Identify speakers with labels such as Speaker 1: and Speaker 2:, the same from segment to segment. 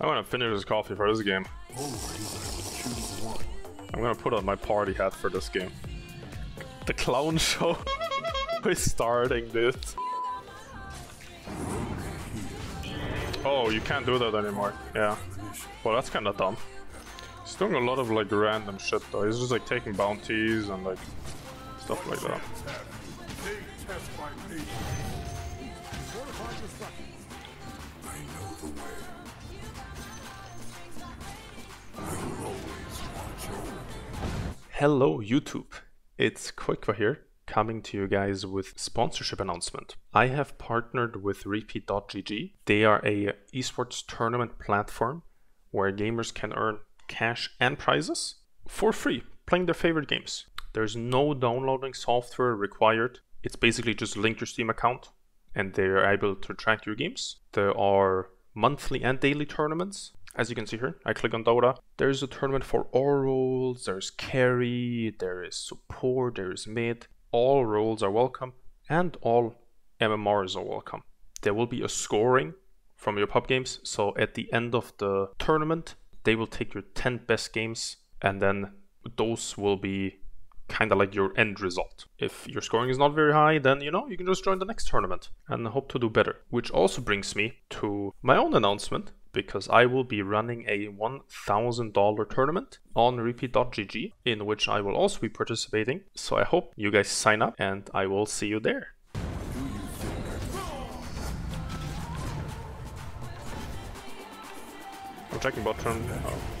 Speaker 1: I want to finish this coffee for this game. I'm gonna put on my party hat for this game. The clown show is starting, dude. Oh, you can't do that anymore. Yeah. Well, that's kind of dumb. He's doing a lot of like random shit though. He's just like taking bounties and like stuff like that. Hello YouTube, it's Qojqva here, coming to you guys with sponsorship announcement. I have partnered with Repeat.gg. They are a esports tournament platform where gamers can earn cash and prizes for free playing their favorite games. There's no downloading software required. It's basically just link your Steam account and they're able to track your games. There are monthly and daily tournaments. As you can see here, I click on Dota. There's a tournament for all roles, there's carry, there is support, there is mid. All roles are welcome and all MMRs are welcome. There will be a scoring from your pub games. So at the end of the tournament, they will take your 10 best games and then those will be kind of like your end result. If your scoring is not very high, then you know, you can just join the next tournament and hope to do better. Which also brings me to my own announcement because I will be running a $1,000 tournament on repeat.gg in which I will also be participating. So I hope you guys sign up and I will see you there. I'm checking bottom. Oh.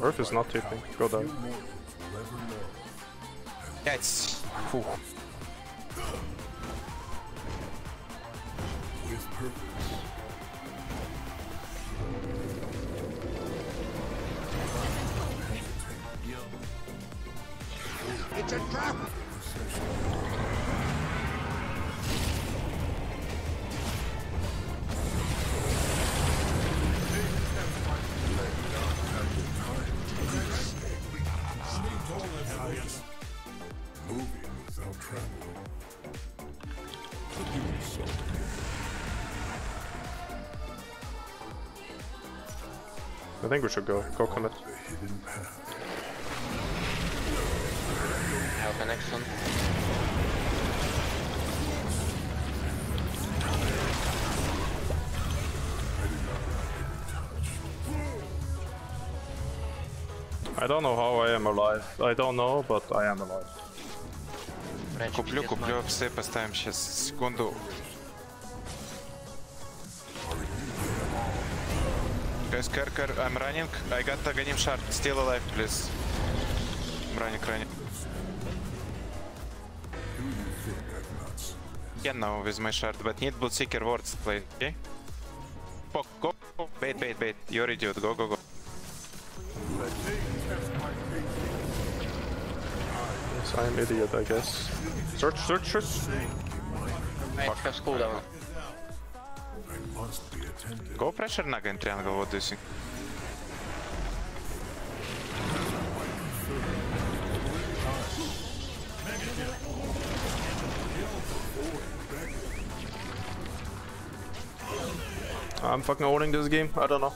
Speaker 1: Earth is not tipping. Go down.
Speaker 2: mortals will.
Speaker 3: Yeah, it's... Whew.
Speaker 2: With purpose.
Speaker 3: It's a trap!
Speaker 1: I think we should go. Go commit.
Speaker 2: The hidden path.
Speaker 4: I have the next one.
Speaker 1: I don't know how I am alive. I don't know, but I am alive.
Speaker 4: Раньше
Speaker 3: Куплю,
Speaker 4: пиздец
Speaker 3: куплю
Speaker 4: мало.
Speaker 3: все, поставим сейчас секунду. Guys, Kerker, I'm running. I got Aghanim shard. Still alive, please. I'm running, running.
Speaker 2: Do you think I've not seen this?
Speaker 3: Yeah, now with my shard, but need Bloodseeker wards to play, okay? Fuck, go, go, bait, bait, bait. You're idiot, go, go, go.
Speaker 1: Yes, I am idiot, I guess. Search, search, search.
Speaker 4: Right, have cooldown.
Speaker 3: Go pressure Nagan triangle, what do you think?
Speaker 1: I'm fucking owning this game. I don't know.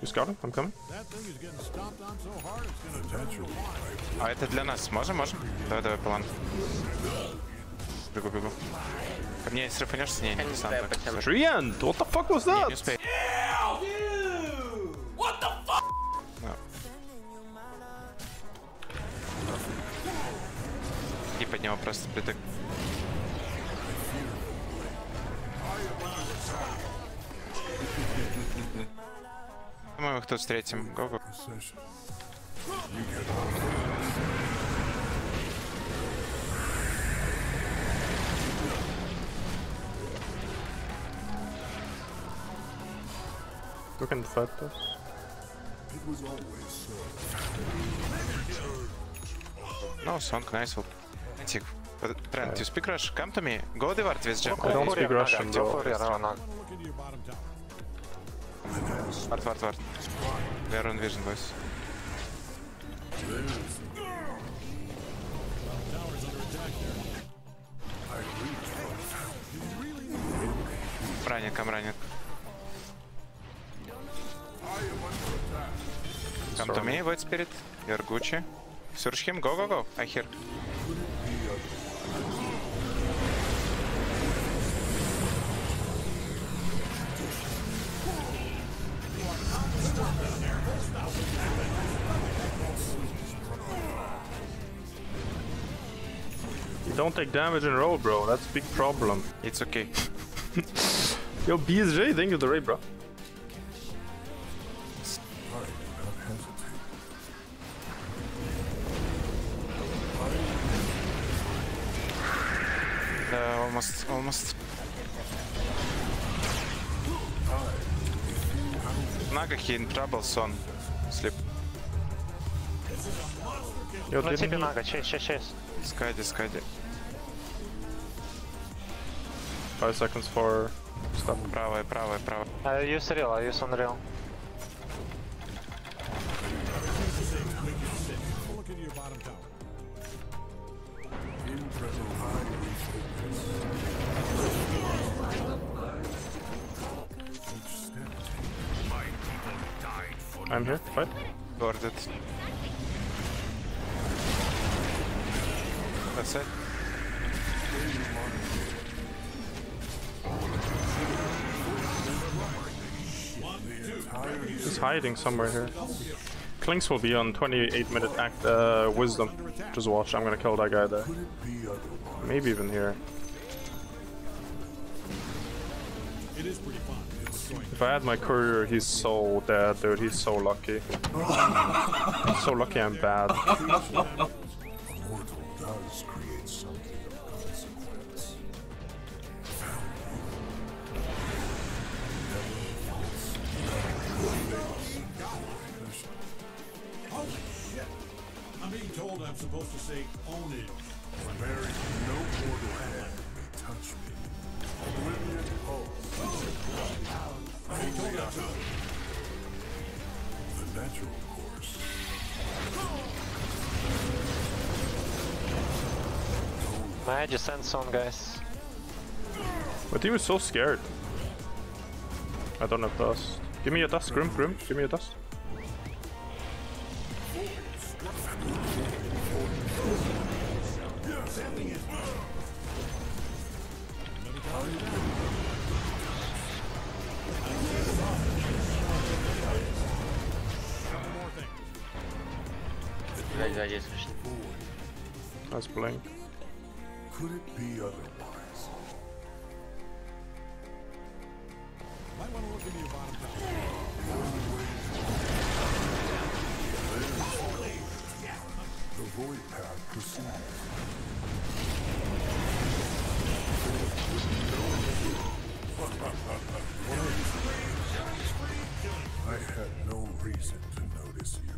Speaker 1: You scouting? I'm coming.
Speaker 3: А этот для нас. Можем, можем. Давай, давай, план. Бегу, бегу. Ко мне срепанешься? Не, не, не сам.
Speaker 1: Жиен, what the fuck was that?
Speaker 3: Не, не успей. What the fuck? No. И под него просто притык. Думаю, их тут встретим. Го-го.
Speaker 2: So.
Speaker 3: No, song, nice. ult. Тик. Trent, you speak Rush? Come to me. Go the ward with Jam.
Speaker 1: I don't speak Russian, bro.
Speaker 3: Ward, ward, ward. We are on vision, boys. Ранен, кам ранен. Come to me, White Spirit. You're Gucci. Search him. Go, go, go. I hear.
Speaker 1: You don't take damage in a row, bro. That's a big problem.
Speaker 3: It's okay.
Speaker 1: Yo, BSJ, thank you the raid, bro.
Speaker 3: Uh, almost, almost. Naga, he in trouble, son. Sleep.
Speaker 1: Yo,
Speaker 5: На тебе нага, честь, честь, честь.
Speaker 3: Скади, скади.
Speaker 1: Five seconds for stop.
Speaker 3: Правая, правая, правая.
Speaker 5: I use real, I use unreal.
Speaker 1: I'm here. Fight.
Speaker 3: Warded. That's it.
Speaker 1: He's hiding somewhere here. Clinks will be on 28 minute act uh, wisdom. Just watch. I'm gonna kill that guy there.
Speaker 2: could it be otherwise?
Speaker 1: Maybe even here.
Speaker 6: It is pretty fun. Destroying
Speaker 1: If I had my courier, he's so dead, dude. He's so lucky. He's so lucky I'm bad.
Speaker 2: A mortal does create something of consequence.
Speaker 6: Holy shit! I'm being told I'm supposed to say own it.
Speaker 2: There is no mortal hand may touch me. Natural course.
Speaker 5: May I descend soon, guys?
Speaker 1: But he was so scared. I don't have dust. Give me a dust, Grim, Grim. Give me a dust. That's blank.
Speaker 2: Could it be otherwise?
Speaker 6: Might want to look into your bottom.
Speaker 2: The void path proceeds. I had no reason to notice you.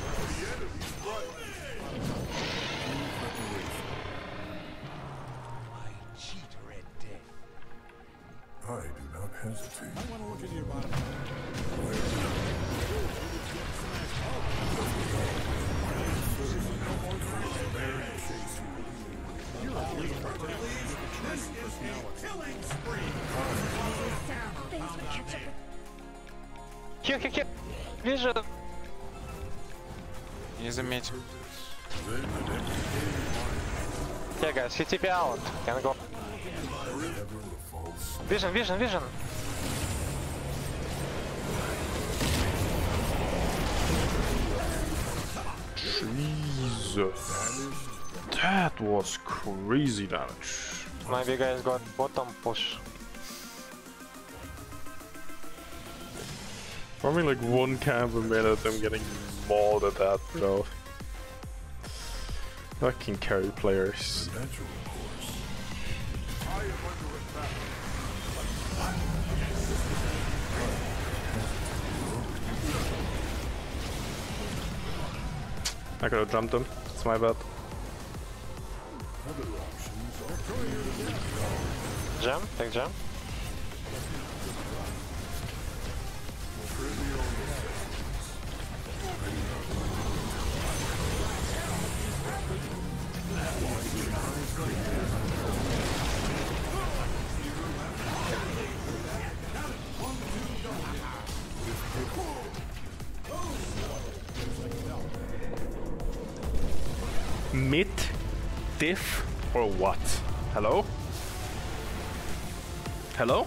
Speaker 2: hesitate. I want to
Speaker 6: look at
Speaker 1: you,
Speaker 2: bottom. You're a leader, please. This is a killing spree.
Speaker 5: Хе, хе, хе. Вижу.
Speaker 3: Не заметил.
Speaker 5: Hey guys, CTP out. Can go. Vision, vision, vision.
Speaker 1: Jesus. That was crazy damage.
Speaker 5: Maybe guys got bottom push.
Speaker 1: Probably like one camp a minute, I'm getting mauled at that, bro. Fucking carry players.
Speaker 2: I
Speaker 1: could have jumped him. It's my bad.
Speaker 5: Jam, take jam.
Speaker 2: trivial
Speaker 1: Mid, diff, or what? Hello? Hello?